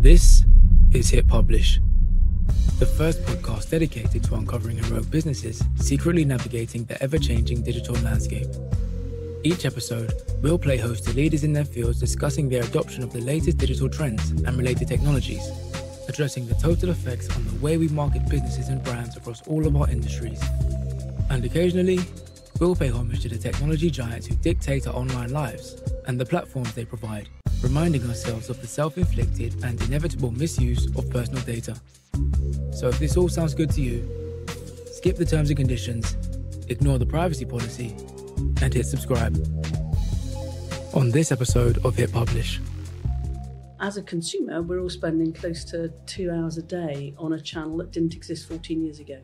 This is Hit Publish, the first podcast dedicated to uncovering heroic businesses secretly navigating the ever changing digital landscape. Each episode, we'll play host to leaders in their fields discussing their adoption of the latest digital trends and related technologies, addressing the total effects on the way we market businesses and brands across all of our industries. And occasionally, we'll pay homage to the technology giants who dictate our online lives and the platforms they provide, reminding ourselves of the self inflicted and inevitable misuse of personal data. So if this all sounds good to you, skip the terms and conditions, ignore the privacy policy, and hit subscribe. On this episode of Hit Publish. As a consumer, we're all spending close to two hours a day on a channel that didn't exist 14 years ago.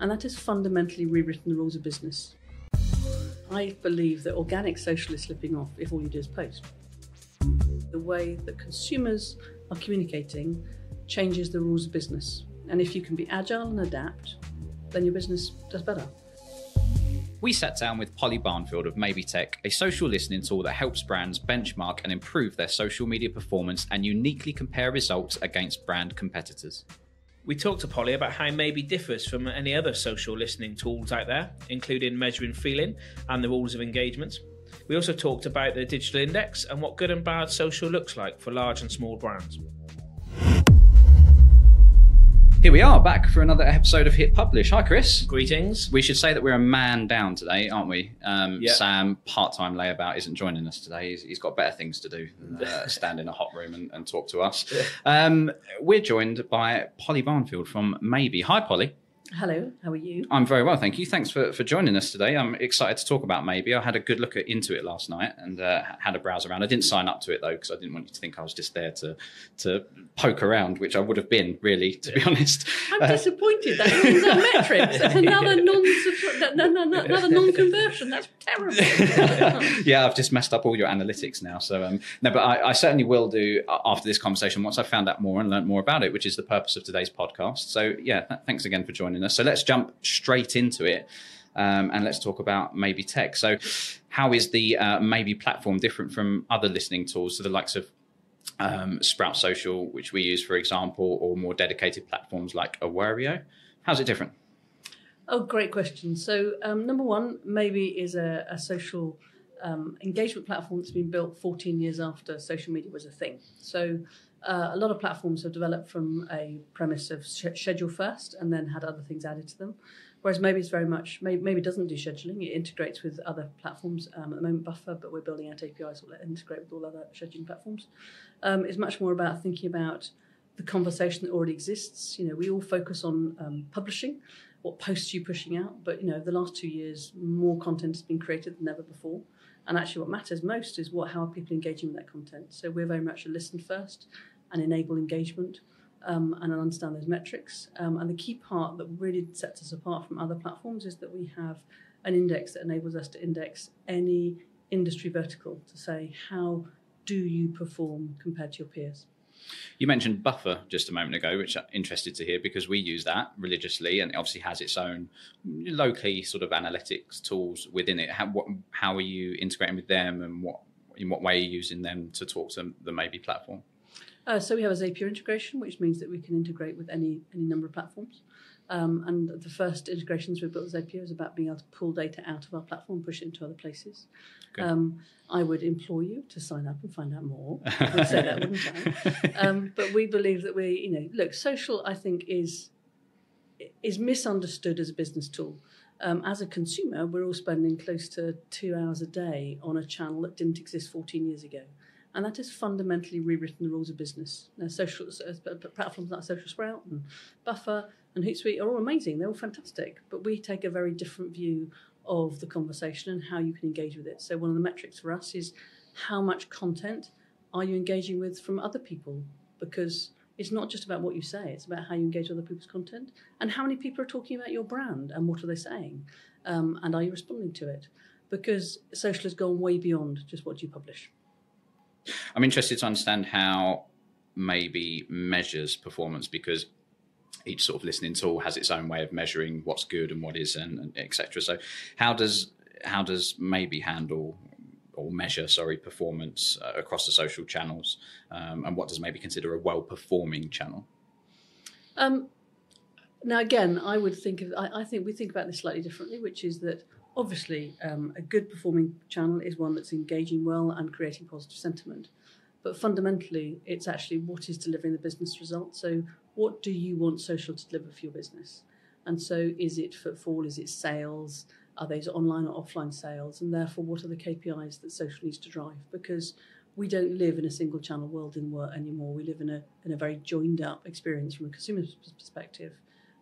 And that has fundamentally rewritten the rules of business. I believe that organic social is slipping off if all you do is post. The way that consumers are communicating changes the rules of business. And if you can be agile and adapt, then your business does better. We sat down with Polly Barnfield of Maybe Tech, a social listening tool that helps brands benchmark and improve their social media performance and uniquely compare results against brand competitors. We talked to Polly about how Maybe differs from any other social listening tools out there, including measuring feeling and the rules of engagement. We also talked about the digital index and what good and bad social looks like for large and small brands. Here we are, back for another episode of Hit Publish. Hi, Chris. Greetings. We should say that we're a man down today, aren't we? Um. Sam, part-time layabout, isn't joining us today. He's, he's got better things to do than uh, stand in a hot room and, and talk to us. Um, we're joined by Polly Barnfield from Maybe. Hi, Polly. Hello, how are you? I'm very well, thank you. Thanks for, for joining us today. I'm excited to talk about Maybe. I had a good look at, into it last night and uh, had a browse around. I didn't sign up to it though because I didn't want you to think I was just there to to poke around, which I would have been really, to be honest. I'm Uh, disappointed that runs our metrics. That's another non no, no, no, another non-conversion. That's terrible. yeah, I've just messed up all your analytics now. So um, no, but I, I certainly will do uh, after this conversation once I've found out more and learned more about it, which is the purpose of today's podcast. So yeah, th- thanks again for joining So let's jump straight into it. Um, and let's talk about maybe tech. So, how is the uh, maybe platform different from other listening tools, so the likes of um, Sprout Social, which we use, for example, or more dedicated platforms like Awario? How's it different? Oh, great question. So, um, number one, maybe is a, a social um, engagement platform that's been built 14 years after social media was a thing. So, uh, a lot of platforms have developed from a premise of sch- schedule first and then had other things added to them. Whereas maybe it's very much, maybe, maybe doesn't do scheduling, it integrates with other platforms. Um, at the moment, Buffer, but we're building out APIs that integrate with all other scheduling platforms. Um, it's much more about thinking about the conversation that already exists. You know, we all focus on um, publishing, what posts you're pushing out, but you know, the last two years, more content has been created than ever before. And actually, what matters most is what how are people engaging with that content. So we're very much a listen first and enable engagement um, and understand those metrics. Um, and the key part that really sets us apart from other platforms is that we have an index that enables us to index any industry vertical to say how do you perform compared to your peers. You mentioned Buffer just a moment ago, which I'm interested to hear because we use that religiously, and it obviously has its own low-key sort of analytics tools within it. How what, how are you integrating with them, and what in what way are you using them to talk to the Maybe platform? Uh, so we have a Zapier integration, which means that we can integrate with any any number of platforms. Um, and the first integrations we built with Zapier is about being able to pull data out of our platform, push it into other places. Good. Um, I would implore you to sign up and find out more. I would say that, wouldn't I? Um, but we believe that we, you know, look, social. I think is is misunderstood as a business tool. Um, as a consumer, we're all spending close to two hours a day on a channel that didn't exist 14 years ago. And that has fundamentally rewritten the rules of business. Now, social platforms like Social Sprout and Buffer and Hootsuite are all amazing. They're all fantastic. But we take a very different view of the conversation and how you can engage with it. So one of the metrics for us is how much content are you engaging with from other people? Because it's not just about what you say, it's about how you engage with other people's content and how many people are talking about your brand and what are they saying? Um, and are you responding to it? Because social has gone way beyond just what you publish. I'm interested to understand how maybe measures performance because each sort of listening tool has its own way of measuring what's good and what isn't, and etc. So, how does how does maybe handle or measure, sorry, performance uh, across the social channels, um, and what does maybe consider a well-performing channel? Um, now, again, I would think of. I, I, think we think about this slightly differently, which is that obviously um, a good performing channel is one that's engaging well and creating positive sentiment. But fundamentally, it's actually what is delivering the business result. So, what do you want social to deliver for your business? And so, is it footfall? Is it sales? Are those online or offline sales? And therefore, what are the KPIs that social needs to drive? Because we don't live in a single channel world in work anymore. We live in a in a very joined up experience from a consumer perspective.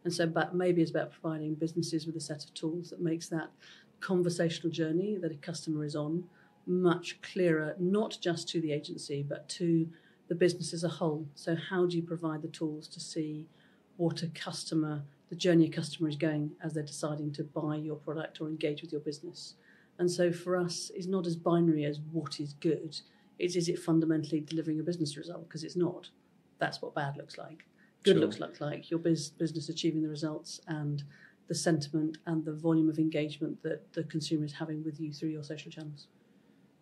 And so, but maybe it's about providing businesses with a set of tools that makes that conversational journey that a customer is on much clearer, not just to the agency, but to the business as a whole. So, how do you provide the tools to see what a customer, the journey a customer is going as they're deciding to buy your product or engage with your business? And so, for us, it's not as binary as what is good. It's is it fundamentally delivering a business result? Because it's not. That's what bad looks like good sure. looks like, like your biz, business achieving the results and the sentiment and the volume of engagement that the consumer is having with you through your social channels.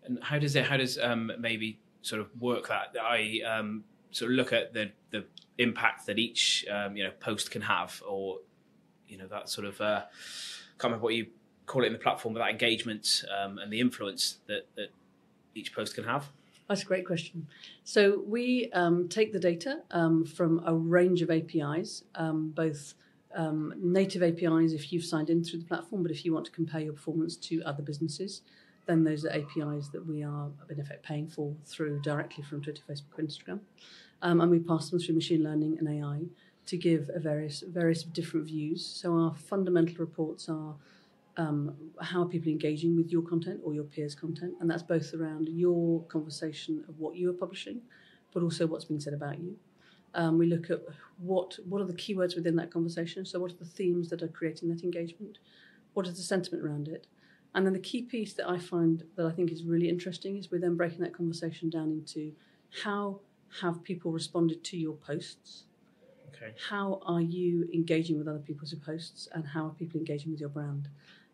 And how does it? How does um, maybe sort of work that? I um, sort of look at the the impact that each um, you know post can have, or you know that sort of uh, can't remember what you call it in the platform, but that engagement um, and the influence that that each post can have. That's a great question. So we um, take the data um, from a range of APIs, um, both um, native APIs if you've signed in through the platform, but if you want to compare your performance to other businesses, then those are APIs that we are in effect paying for through directly from Twitter, Facebook, Instagram, um, and we pass them through machine learning and AI to give a various various different views. So our fundamental reports are um, how are people engaging with your content or your peers' content, and that's both around your conversation of what you are publishing, but also what's being said about you. Um, we look at what what are the keywords within that conversation. So, what are the themes that are creating that engagement? What is the sentiment around it? And then the key piece that I find that I think is really interesting is we're then breaking that conversation down into how have people responded to your posts? Okay. How are you engaging with other people's posts, and how are people engaging with your brand?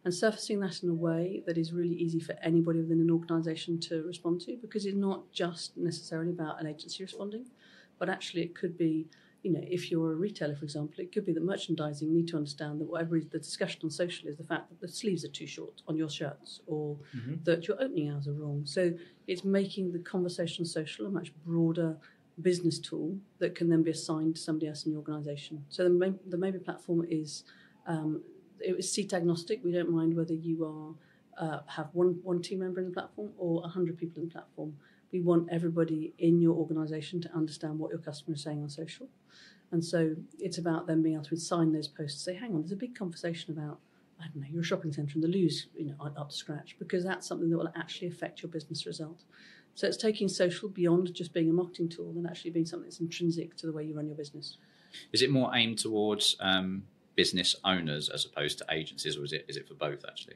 and surfacing that in a way that is really easy for anybody within an organisation to respond to because it's not just necessarily about an agency responding, but actually it could be, you know, if you're a retailer, for example, it could be that merchandising need to understand that whatever is the discussion on social is the fact that the sleeves are too short on your shirts or mm-hmm. that your opening hours are wrong. So it's making the conversation social a much broader business tool that can then be assigned to somebody else in the organisation. So the, the Maybe platform is um, it was seat agnostic. We don't mind whether you are uh, have one one team member in the platform or hundred people in the platform. We want everybody in your organisation to understand what your customer is saying on social, and so it's about them being able to sign those posts. Say, hang on, there's a big conversation about I don't know your shopping centre and the loos, you know, up to scratch because that's something that will actually affect your business result. So it's taking social beyond just being a marketing tool and actually being something that's intrinsic to the way you run your business. Is it more aimed towards um, business owners as opposed to agencies, or is it is it for both actually?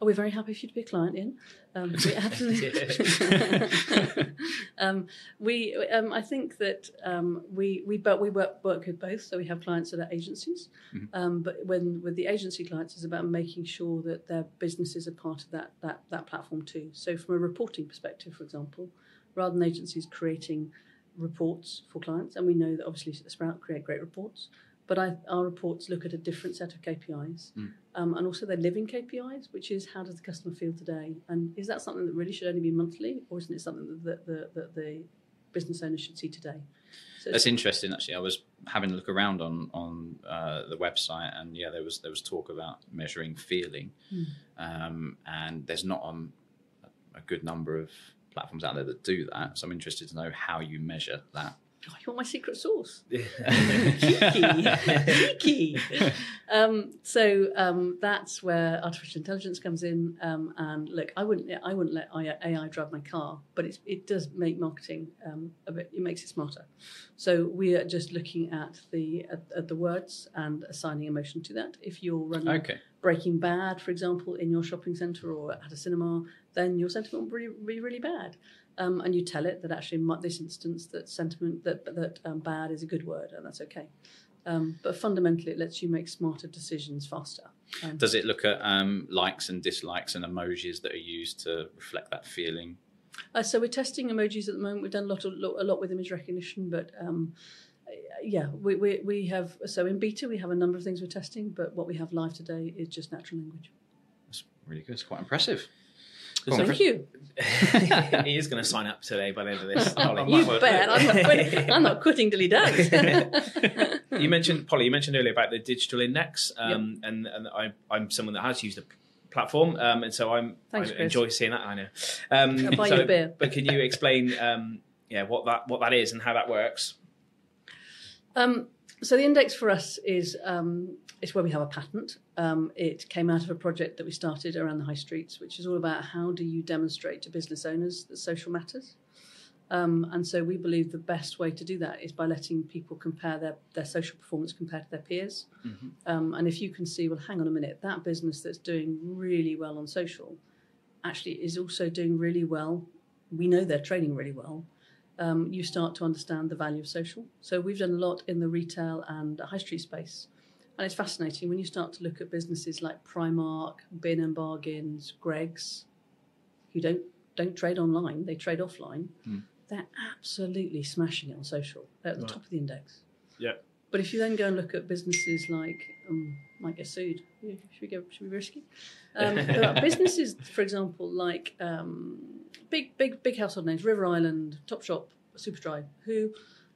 Oh, we're very happy for you to be a client in. Um, we absolutely. um, we, um, I think that um, we we but we work work with both. So we have clients that are agencies, mm-hmm. Um, but when with the agency clients, it's about making sure that their businesses are part of that that that platform too. So from a reporting perspective, for example, rather than agencies creating reports for clients, and we know that obviously Sprout create great reports. But I, our reports look at a different set of KPIs, mm. um, and also their living KPIs, which is how does the customer feel today, and is that something that really should only be monthly, or isn't it something that the, the, the business owner should see today? So That's interesting. Actually, I was having a look around on on uh, the website, and yeah, there was there was talk about measuring feeling, mm. um, and there's not um, a good number of platforms out there that do that. So I'm interested to know how you measure that. Oh, you want my secret sauce? Cheeky, cheeky. Um, so um, that's where artificial intelligence comes in. Um, and look, I wouldn't, I wouldn't let AI drive my car, but it does make marketing um, a bit. It makes it smarter. So we are just looking at the at, at the words and assigning emotion to that. If you're running okay. Breaking Bad, for example, in your shopping centre or at a cinema, then your sentiment will be really, really bad um, and you tell it that actually in this instance that sentiment that that um, bad is a good word and that's okay. Um, but fundamentally, it lets you make smarter decisions faster. Um, Does it look at um, likes and dislikes and emojis that are used to reflect that feeling? Uh, so we're testing emojis at the moment. We've done a lot, of, a lot with image recognition, but um, yeah, we, we, we have. So in beta, we have a number of things we're testing, but what we have live today is just natural language. That's really good. It's quite impressive. Thank you. he is going to sign up today by the end of this. Polly. You bet. I'm not, quitting, I'm not quitting till he does. you mentioned Polly. You mentioned earlier about the digital index, um, and and I, I'm someone that has used the platform, um, and so I'm Thanks, I Chris. enjoy seeing that. I know. Um, buy so- you a beer. But can you explain, um, yeah, what that what that is and how that works? Um, so the index for us is um, it's where we have a patent. Um, it came out of a project that we started around the high streets, which is all about how do you demonstrate to business owners that social matters. Um, and so we believe the best way to do that is by letting people compare their, their social performance compared to their peers. Um, and if you can see, well, hang on a minute, that business that's doing really well on social actually is also doing really well. We know they're trading really well um, you start to understand the value of social. So we've done a lot in the retail and high street space. And it's fascinating when you start to look at businesses like Primark, B&M Bargains, Greggs, who don't don't trade online, they trade offline. They're absolutely smashing it on social. They're at the Right. top of the index. Yeah. But if you then go and look at businesses like, um, might get sued. Should we go? Should we be risky? Um, there are businesses, for example, like um, big, big, big household names, River Island, Topshop, Superdry, who,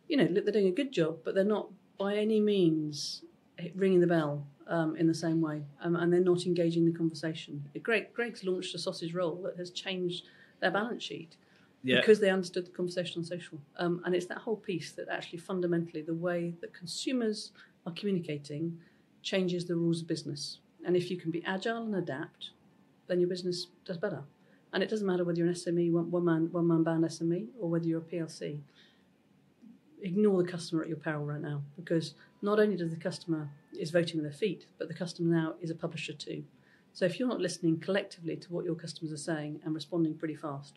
you know, look, they're doing a good job, but they're not by any means ringing the bell um, in the same way, um, and they're not engaging the conversation. Greg, Greggs launched a sausage roll that has changed their balance sheet Yeah. because they understood the conversation on social. Um, and it's that whole piece that actually fundamentally the way that consumers are communicating changes the rules of business. And if you can be agile and adapt, then your business does better. And it doesn't matter whether you're an SME, one, one man, one man band SME, or whether you're a PLC. Ignore the customer at your peril right now, because not only does the customer is voting with their feet, but the customer now is a publisher too. So if you're not listening collectively to what your customers are saying and responding pretty fast,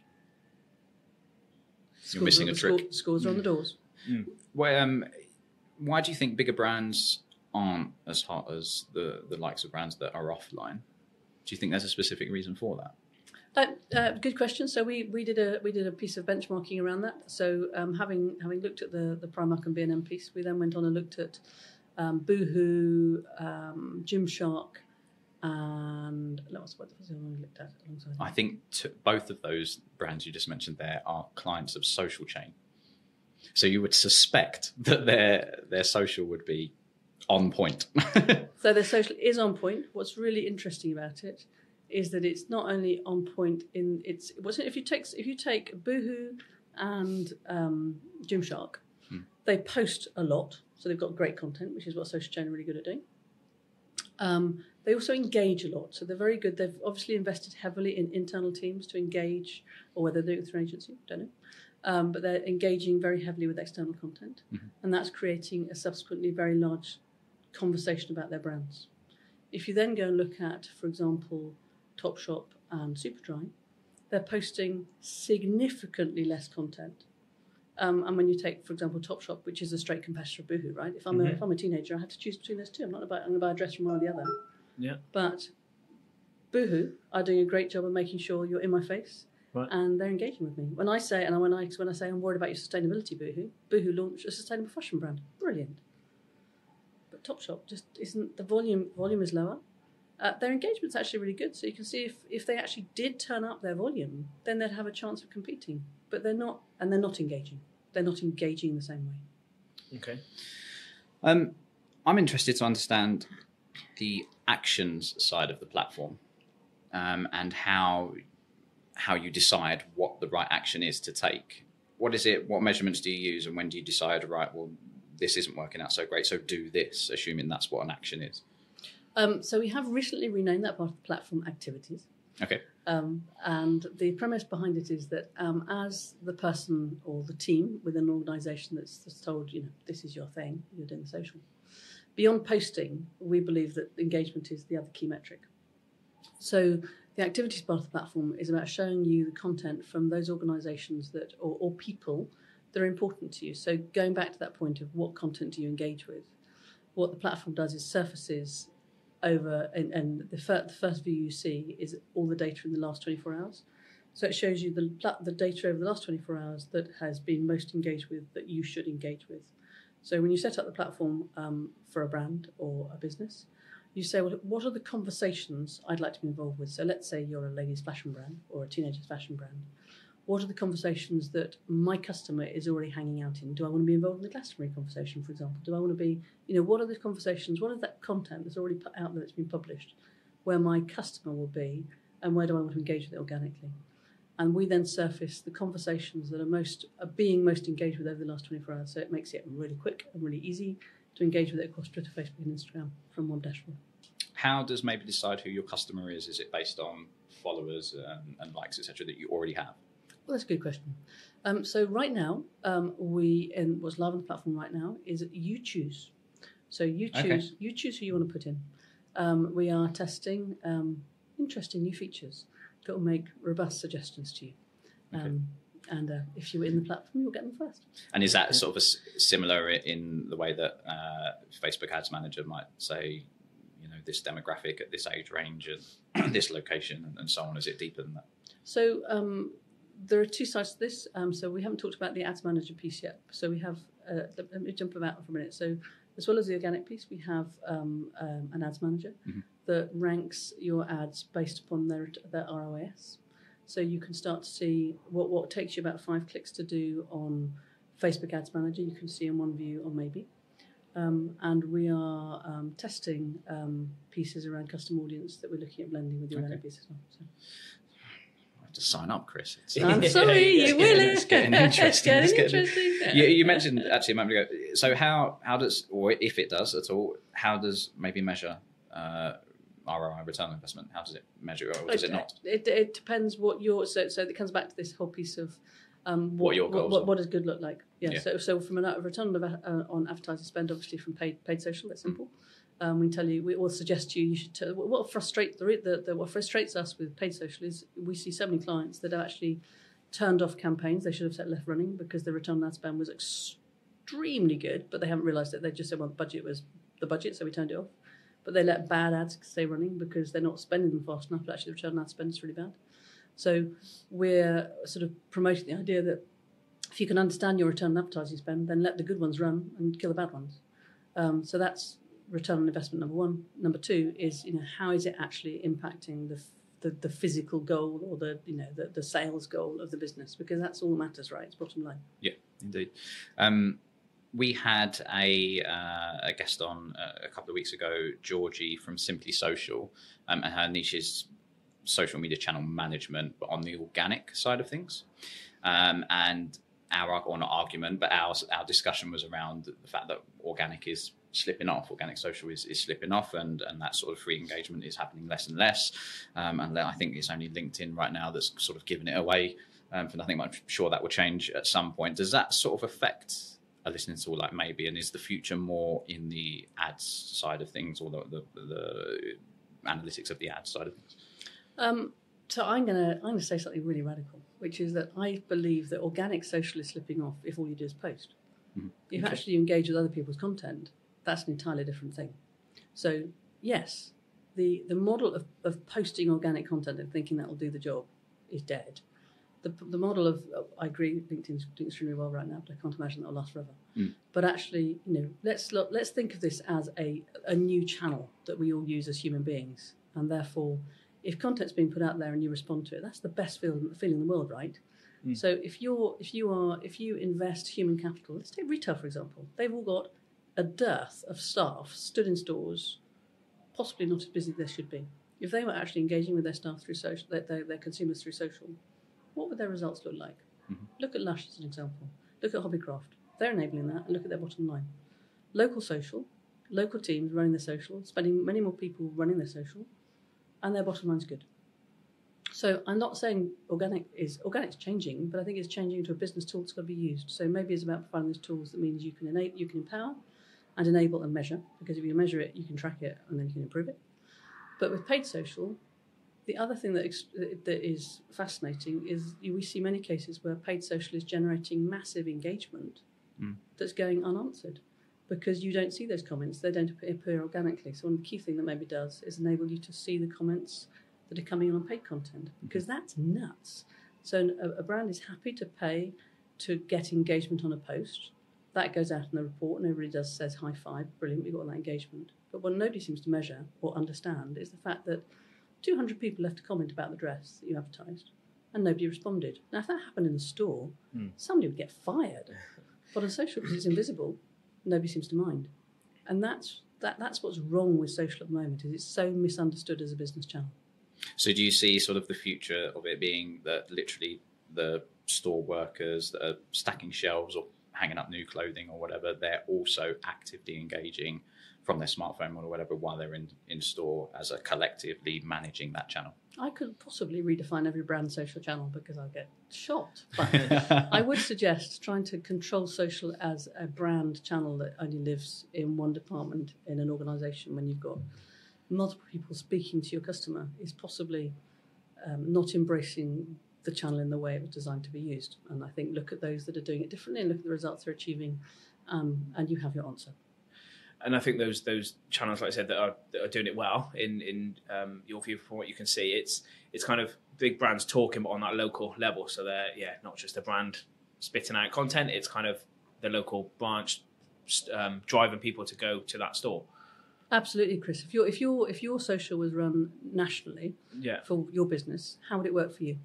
You're missing a trick. score- scores are on the doors. Why, um, why do you think bigger brands aren't as hot as the, the likes of brands that are offline? Do you think there's a specific reason for that? Uh, uh, good question. So we, we did a we did a piece of benchmarking around that. So um, having having looked at the the Primark and B&M piece, we then went on and looked at um, Boohoo, um, Gymshark, and no, what's what was the one we looked at alongside? I think t- both of those brands you just mentioned there are clients of Social Chain. So you would suspect that their their social would be on point. So their social is on point. What's really interesting about it is that it's not only on point in it's what's it, if you take if you take Boohoo and um, Gymshark, they post a lot, so they've got great content, which is what Social Chain are really good at doing. Um, they also engage a lot, so they're very good. They've obviously invested heavily in internal teams to engage, or whether they're it through an agency, don't know. Um, but they're engaging very heavily with external content, and that's creating a subsequently very large conversation about their brands. If you then go and look at, for example, Topshop and Superdry, they're posting significantly less content. Um, and when you take, for example, Topshop, which is a straight competitor of Boohoo, right? If I'm, a, if I'm a teenager, I have to choose between those two. I'm not about, I'm going to buy a dress from one or the other. Yeah. But Boohoo are doing a great job of making sure you're in my face, Right. and they're engaging with me. When I say, and when I when I say I'm worried about your sustainability, Boohoo, Boohoo launched a sustainable fashion brand. Brilliant. But Topshop just isn't the volume. Volume is lower. Uh, their engagement's actually really good, so you can see if if they actually did turn up their volume, then they'd have a chance of competing. But they're not, and they're not engaging. They're not engaging the same way. Okay. Um, I'm interested to understand the actions side of the platform um, and how how you decide what the right action is to take. What is it? What measurements do you use, and when do you decide? Right, well, this isn't working out so great, so do this, assuming that's what an action is. Um, so we have recently renamed that part of the platform activities. Okay. Um, and the premise behind it is that um, as the person or the team within an organisation that's, that's told, you know, this is your thing, you're doing the social, beyond posting, we believe that engagement is the other key metric. So the activities part of the platform is about showing you the content from those organisations that or, or people that are important to you. So going back to that point of what content do you engage with, what the platform does is surfaces over, and, and the, fir- the first view you see is all the data in the last 24 hours. So it shows you the, the data over the last 24 hours that has been most engaged with, that you should engage with. So when you set up the platform um, for a brand or a business, you say, well, what are the conversations I'd like to be involved with? So let's say you're a ladies' fashion brand or a teenager's fashion brand. What are the conversations that my customer is already hanging out in? Do I want to be involved in the Glastonbury conversation, for example? Do I want to be, you know, what are the conversations? What is that content that's already put out there that's been published where my customer will be and where do I want to engage with it organically? And we then surface the conversations that are most are being most engaged with over the last 24 hours. So it makes it really quick and really easy to engage with it across Twitter, Facebook, and Instagram from one dashboard. How does maybe decide who your customer is? Is it based on followers and, and likes, etc., that you already have? Well, that's a good question. Um, so right now, um, we and what's live on the platform right now is you choose. So you Okay. choose you choose who you want to put in. Um, we are testing um, interesting new features that will make robust suggestions to you. Um, And uh, if you were in the platform, you'll get them first. And is that sort of a s similar in the way that uh, Facebook Ads Manager might say, you know, this demographic at this age range and this location and, and so on? Is it deeper than that? So um, there are two sides to this. Um, so we haven't talked about the ads manager piece yet. So we have, uh, let me jump about for a minute. So as well as the organic piece, we have um, um, an ads manager that ranks your ads based upon their their ROAS. So you can start to see what what takes you about five clicks to do on Facebook Ads Manager. You can see in one view on maybe. Um, and we are um, testing um, pieces around custom audience that we're looking at blending with the organic Okay. piece as well. So. Have to sign up, Chris. It's, I'm sorry, you will. It's getting interesting. It's getting interesting. you, you mentioned actually a moment ago. So how how does or if it does at all, how does maybe measure uh, ROI return on investment? How does it measure or does it not? It, it depends what your so so it comes back to this whole piece of um, what, What your goals what, what does good look like? Yeah. Yeah. So so from a return on, uh, on advertising spend, obviously from paid paid social, that's Mm. simple. Um, we tell you, we will suggest to you, you should. T- what what frustrates the, the, the what frustrates us with paid social is we see so many clients that have actually turned off campaigns they should have set left running because the return on ad spend was extremely good, but they haven't realised it. They just said, well, the budget was the budget, so we turned it off. But they let bad ads stay running because they're not spending them fast enough. But actually, the return on ad spend is really bad. So we're sort of promoting the idea that if you can understand your return on advertising spend, then let the good ones run and kill the bad ones. Um, so that's return on investment number one. Number two is you know how is it actually impacting the the, the physical goal or the you know the, the sales goal of the business because that's all that matters, right? It's bottom line. Yeah, indeed. Um, we had a, uh, a guest on uh, a couple of weeks ago, Georgie from Simply Social, um, and her niche is social media channel management, but on the organic side of things. Um, and our or not argument, but our our discussion was around the fact that organic is slipping off. Organic social is, is slipping off, and and that sort of free engagement is happening less and less. Um, and I think it's only LinkedIn right now that's sort of giving it away um, for nothing. I'm sure that will change at some point. Does that sort of affect a listening tool like maybe? And is the future more in the ads side of things, or the the, the analytics of the ads side of things? Um, so I'm gonna I'm gonna say something really radical, which is that I believe that organic social is slipping off if all you do is post. If Okay. actually you engage with other people's content, that's an entirely different thing. So yes, the the model of, of posting organic content and thinking that will do the job is dead. The, the model of I agree LinkedIn's doing extremely well right now, but I can't imagine that will last forever. Mm. But actually, you know, let's look, let's think of this as a a new channel that we all use as human beings, and therefore, if content's being put out there and you respond to it, that's the best feeling, feeling in the world, right? Hmm. So if you're if you are if you invest human capital, let's take retail for example. They've all got a dearth of staff stood in stores, possibly not as busy as they should be. If they were actually engaging with their staff through social, their, their, their consumers through social, what would their results look like? Mm-hmm. Look at Lush as an example. Look at Hobbycraft. They're enabling that, and look at their bottom line. Local social, local teams running their social, spending many more people running their social, and their bottom line's good. So I'm not saying organic is organic's changing, but I think it's changing into a business tool that's got to be used. So maybe it's about providing those tools that means you can enable, you can empower, and enable and measure. Because if you measure it, you can track it, and then you can improve it. But with paid social, the other thing that ex- that is fascinating is we see many cases where paid social is generating massive engagement mm. that's going unanswered because you don't see those comments. They don't appear organically. So one of the key things that maybe does is enable you to see the comments that are coming on paid content because that's nuts. So a, a brand is happy to pay to get engagement on a post. That goes out in the report, and everybody does says high five, brilliant, we got all that engagement. But what nobody seems to measure or understand is the fact that 200 people left a comment about the dress that you advertised, and nobody responded. Now, if that happened in the store, Hmm. somebody would get fired. But on social, because it's invisible, nobody seems to mind. And that's that, that's what's wrong with social at the moment. Is it's so misunderstood as a business channel. So do you see sort of the future of it being that literally the store workers that are stacking shelves or hanging up new clothing or whatever, they're also actively engaging from their smartphone or whatever while they're in, in store as a collectively managing that channel? I could possibly redefine every brand social channel because I'll get shot. But I would suggest trying to control social as a brand channel that only lives in one department in an organisation when you've got multiple people speaking to your customer is possibly um, not embracing the channel in the way it was designed to be used. And I think look at those that are doing it differently and look at the results they're achieving, um, and you have your answer. And I think those those channels, like I said, that are that are doing it well in in um, your view from what you can see, it's it's kind of big brands talking, but on that local level. So they're yeah, not just a brand spitting out content. It's kind of the local branch um, driving people to go to that store. Absolutely, Chris. If your if your if your social was run nationally Yeah, for your business, how would it work for you?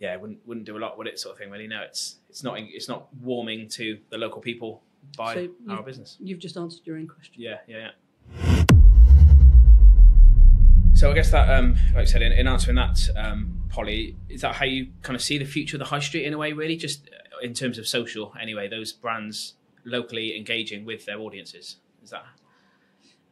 yeah, it wouldn't wouldn't do a lot with it, sort of thing. Really, no, it's it's not it's not warming to the local people by So our business. You've just answered your own question. Yeah, yeah, yeah. So I guess that, um, like I said, in, in answering that, um, Polly, is that how you kind of see the future of the high street in a way, really? Just uh, in terms of social, anyway, those brands locally engaging with their audiences. Is that?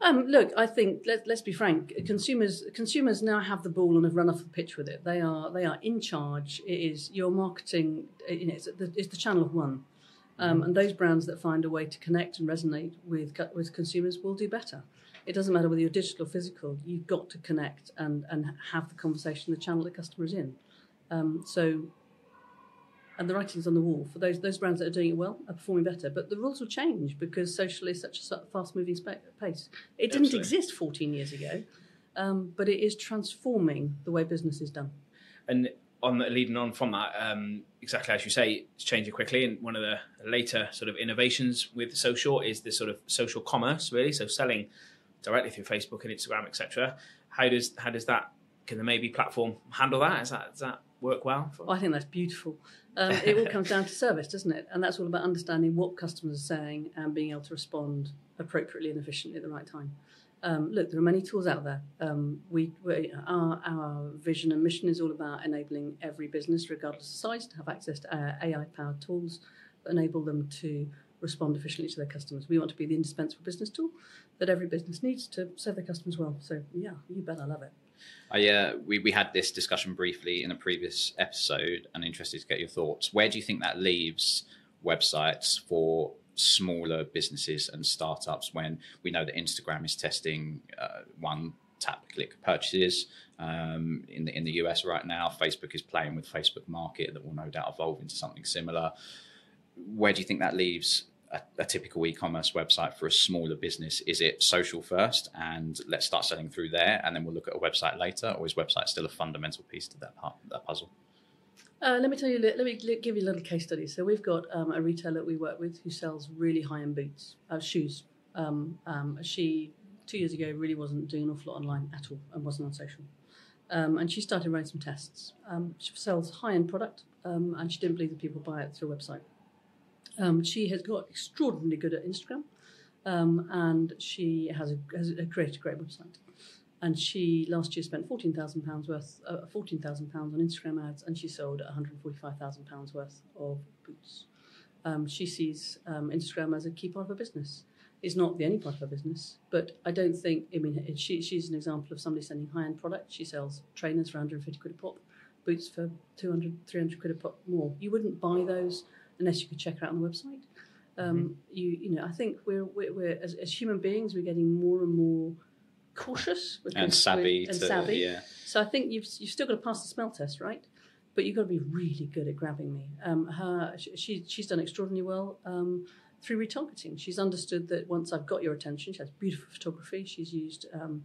Um, look, I think let, let's be frank. Consumers consumers now have the ball and have run off the pitch with it. They are they are in charge. It is your marketing. You know, it's the, it's the channel of one, um, and those brands that find a way to connect and resonate with with consumers will do better. It doesn't matter whether you're digital or physical. You've got to connect and and have the conversation, the channel the customer is in. Um, so and the writing's on the wall for those those brands that are doing it well are performing better. But the rules will change because social is such a fast moving pace. It didn't Absolutely. exist 14 years ago, um, but it is transforming the way business is done. And on the, leading on from that, um, exactly as you say, it's changing quickly. And one of the later sort of innovations with social is this sort of social commerce, really. So selling directly through Facebook and Instagram, etc. How does how does that can the maybe platform handle that? Is that does that work well? For, I think that's beautiful. Um, it all comes down to service, doesn't it? And that's all about understanding what customers are saying and being able to respond appropriately and efficiently at the right time. Um, look, there are many tools out there. Um, we, we our, our vision and mission is all about enabling every business, regardless of size, to have access to uh, AI-powered tools that enable them to respond efficiently to their customers. We want to be the indispensable business tool that every business needs to serve their customers well. So, yeah, you bet I love it. I, uh, we, we had this discussion briefly in a previous episode and interested to get your thoughts. Where do you think that leaves websites for smaller businesses and startups when we know that Instagram is testing uh, one tap click purchases um, in the in the US right now? Facebook is playing with Facebook Market that will no doubt evolve into something similar. Where do you think that leaves a, a typical e-commerce website for a smaller business? Is it social first and let's start selling through there, and then we'll look at a website later, or is website still a fundamental piece to that part, that puzzle? Uh, let me tell you. Let me give you a little case study. So we've got um, a retailer we work with who sells really high-end boots, uh, shoes. Um, um, she two years ago really wasn't doing an awful lot online at all and wasn't on social. Um, and she started running some tests. Um, she sells high-end product, um, and she didn't believe that people buy it through a website. She has got extraordinarily good at Instagram, and she has, a, has a, created a great website. And she last year spent fourteen thousand pounds worth, uh, fourteen thousand pounds on Instagram ads, and she sold one hundred forty-five thousand pounds worth of boots. Um, she sees um, Instagram as a key part of her business. It's not the only part of her business, but I don't think. I mean, she, she's an example of somebody selling high-end product. She sells trainers for 150 quid a pop, boots for 200, 300 quid a pop more. You wouldn't buy those unless you could check her out on the website. Um, You, you know, I think we're, we're, we're as, as human beings, we're getting more and more cautious And savvy, and to, savvy. yeah. So I think you've you've still got to pass the smell test, right? But you've got to be really good at grabbing me. Um, her she she's done extraordinarily well. Um, through retargeting. She's understood that once I've got your attention, she has beautiful photography. She's used um,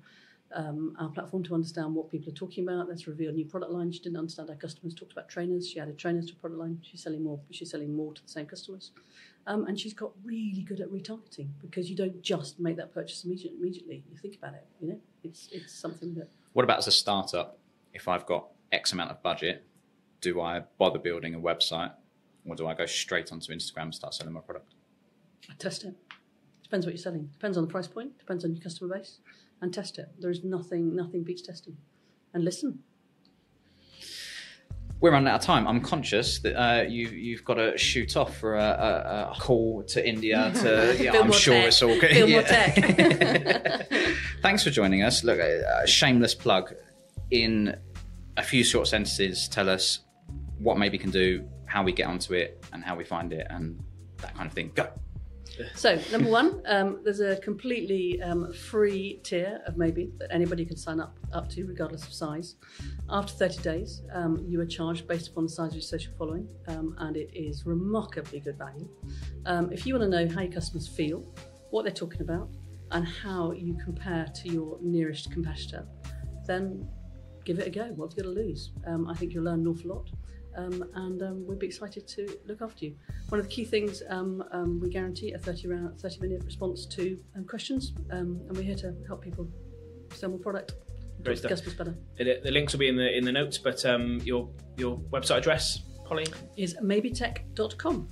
um, our platform to understand what people are talking about. Let's reveal new product lines. She didn't understand our customers talked about trainers. She added trainers to product line. She's selling more. She's selling more to the same customers, um, and she's got really good at retargeting because you don't just make that purchase immediate, immediately. You think about it. You know, it's it's something that. What about as a startup? If I've got X amount of budget, do I bother building a website, or do I go straight onto Instagram and start selling my product? I test it. Depends what you're selling. Depends on the price point. Depends on your customer base, and test it. There is nothing nothing beats testing, and listen. We're running out of time. I'm conscious that uh, you you've got to shoot off for a, a, a call to India. To yeah, I'm sure tech. it's all good. Build Yeah. Thanks for joining us. Look, a a shameless plug. In a few short sentences, tell us what Maybe can do, how we get onto it, and how we find it, and that kind of thing. Go. So, number one, um, there's a completely um, free tier of maybe that anybody can sign up up to, regardless of size. After 30 days, um, you are charged based upon the size of your social following, um, and it is remarkably good value. Um, if you want to know how your customers feel, what they're talking about, and how you compare to your nearest competitor, then give it a go. What have you got to lose? Um, I think you'll learn an awful lot. Um, and um, we'd be excited to look after you. One of the key things um, um, we guarantee a 30 round, 30 minute response to um, questions, um, and we're here to help people sell more product, Great stuff. to customers better. The, the links will be in the in the notes, but um, your your website address, Polly. Is maybetech.com.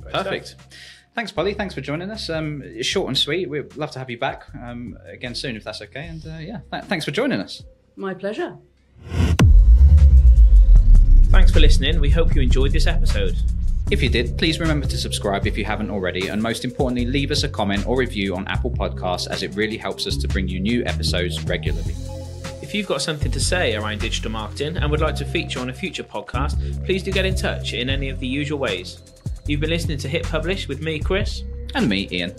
Great stuff. Perfect. Thanks, Polly. Thanks for joining us. Um, it's short and sweet. We'd love to have you back um, again soon, if that's okay. And uh, yeah, th- thanks for joining us. My pleasure. Thanks for listening. We hope you enjoyed this episode. If you did, please remember to subscribe if you haven't already, and most importantly, leave us a comment or review on Apple Podcasts as it really helps us to bring you new episodes regularly. If you've got something to say around digital marketing and would like to feature on a future podcast, please do get in touch in any of the usual ways. You've been listening to Hit Publish with me, Chris. And me, Ian.